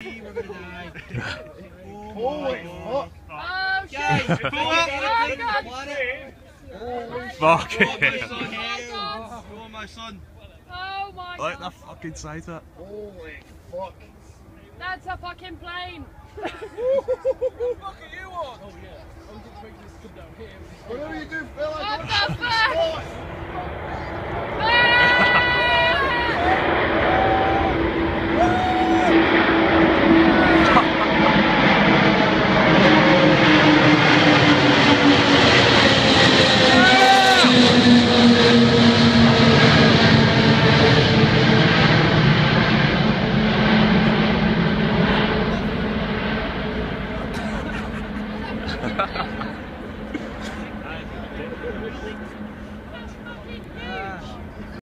We're gonna die. Holy fuck. Oh shit! Guys, pull up. Oh god! Holy Fuck Go on, my it. son. God. Go on, my son. Oh my Like god! that fucking sight up. Holy fuck. That's a fucking plane! Whatever you do, Phil, I What got the fuck? shot. Thank you.